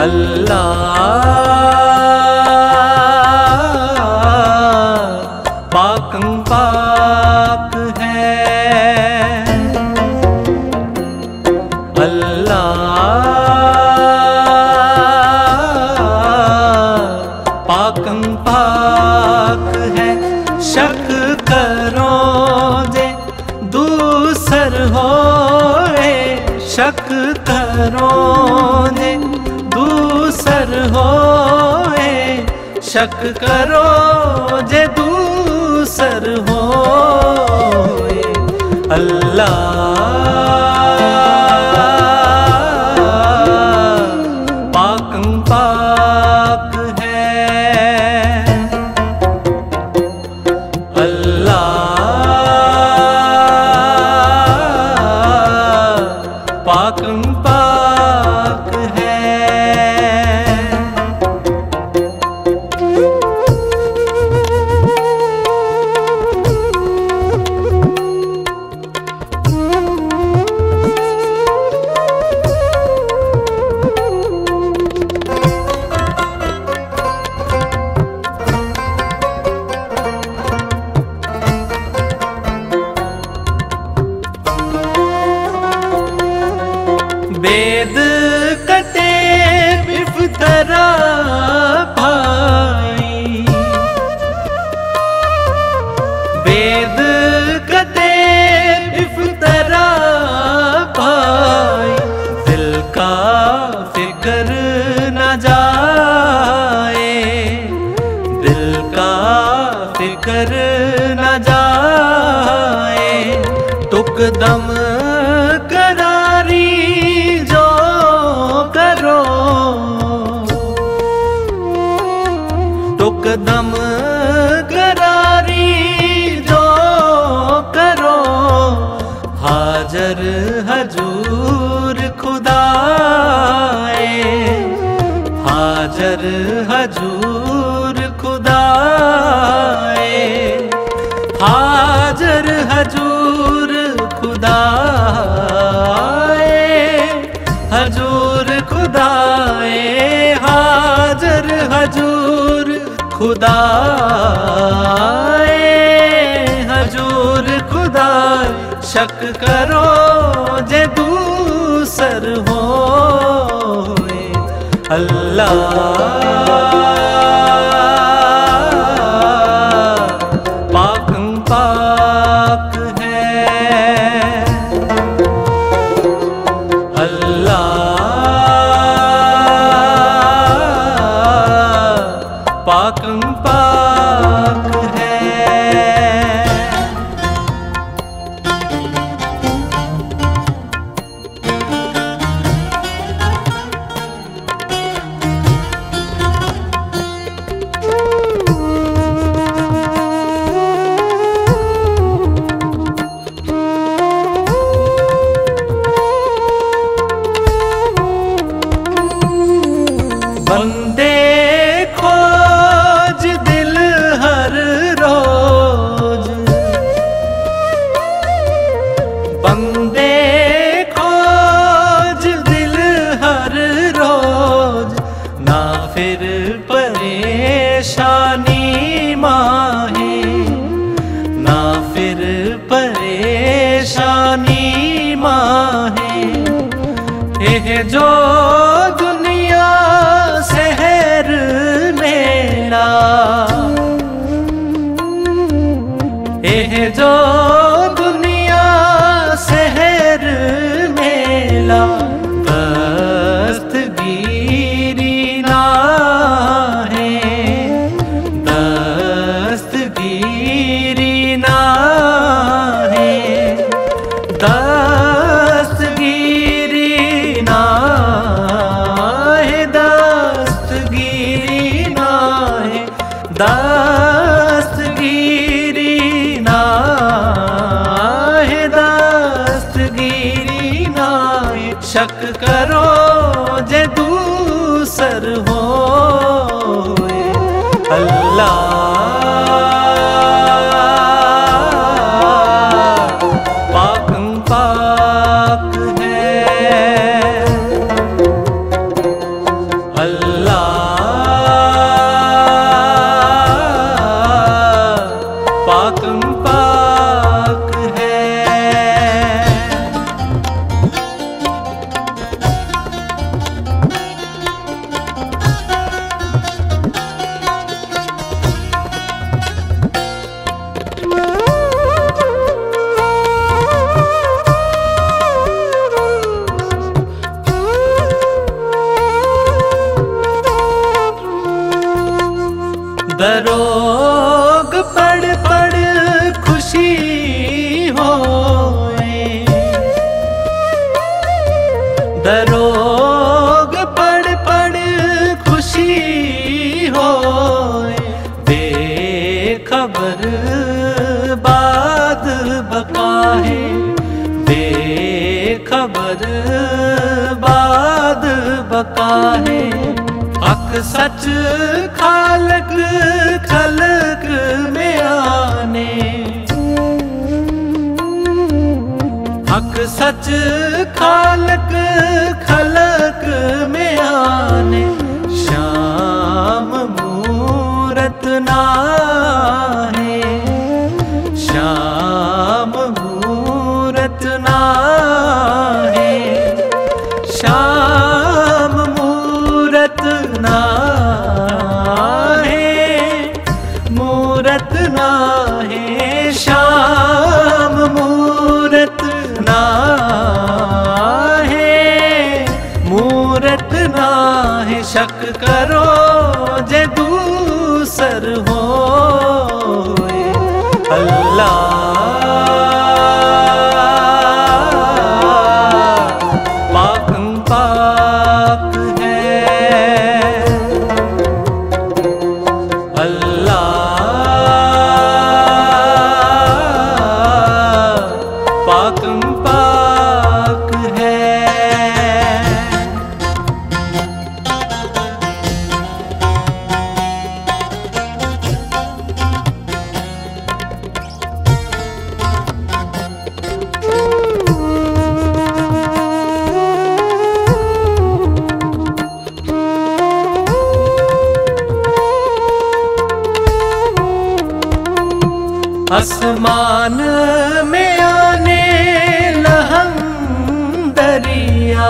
अल्लाह पाकं पाक है। अल्लाह पाकं पाक है। शक करो जे दूसर हो शक करो ने दूसर होए शक करो जे दूसर होए। अल्लाह the हाजर हजूर खुदाए हजूर खुदाए, हाजर हजूर खुदाए, हजूर खुदा शक करो जे दूसर होए, अल्लाह एह जो दुनिया शहर मेला। एह जो दुनिया शहर मेला। दस्तगीरी ना है दस्तगीरी ना ਬਰੋਗ ਪੜ ਪੜ ਖੁਸ਼ੀ ਹੋਏ। ਬਰੋਗ ਪੜ ਪੜ ਖੁਸ਼ੀ ਹੋਏ। ਬੇਖਬਰ ਬਾਦ ਬਕਾਹੇ ਬੇਖਬਰ ਬਾਦ ਬਕਾਹੇ सच खालक खलक में आने। हक सच खालक खलक में आने। श्याम मूरत नाहे शक करो जे दूसर हो। आसमान में आने लहम दरिया।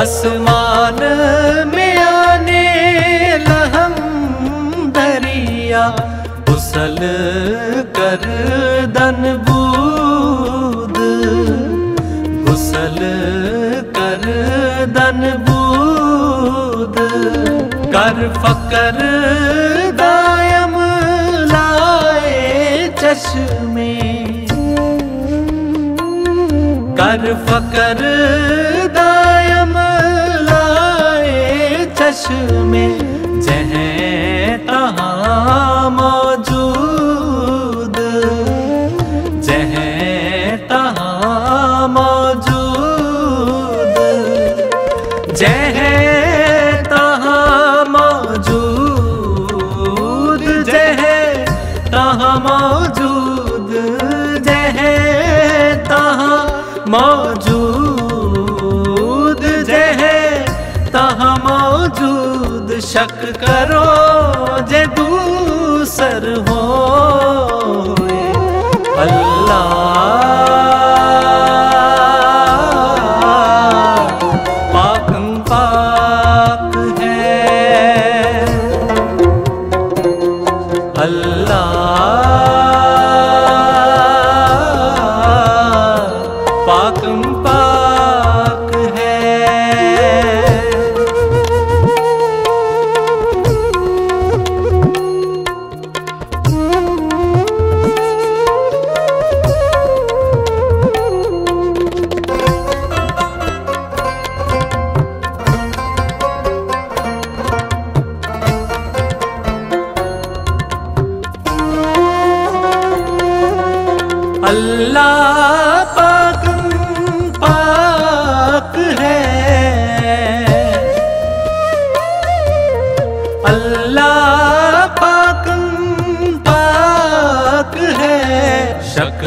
आसमान में आने लहम दरिया उसल कर दन फकर दायम लाए चश्मे जह तहाँ मौजूद जह तहाँ मौजूद शक करो जे दूसर हो अल्लाह पाकम पाक है। अल्लाह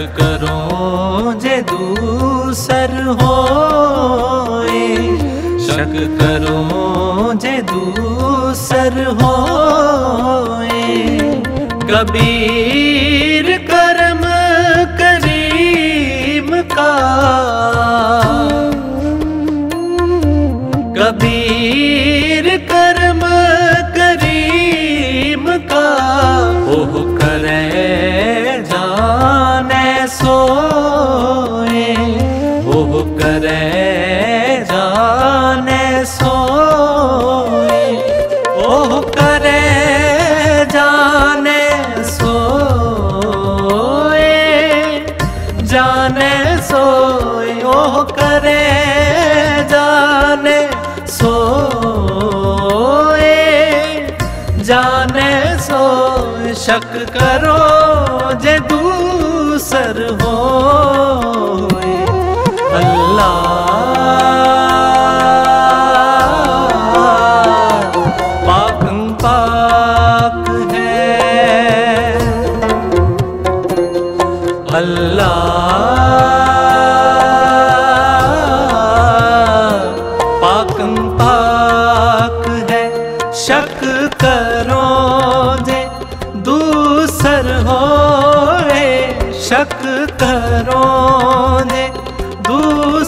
शक करो जे दूसर हो शक करो जे दूसर हो कबीर करम करीम का ਕਰੇ ਜਾਣੇ ਸੋਏ। ਉਹ ਕਰੇ ਜਾਣੇ ਸੋਏ। ਜਾਣੇ ਸੋਏ, ਉਹ ਕਰੇ ਜਾਣੇ ਸੋਏ। ਜਾਣੇ ਸੋ ਸ਼ੱਕ ਕਰੋ ਜੇ ਦੂਸਰ ਹੋ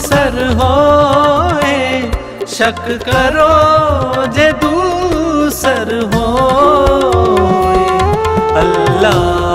दूसर हो शक करो जे दूसर हो अल्लाह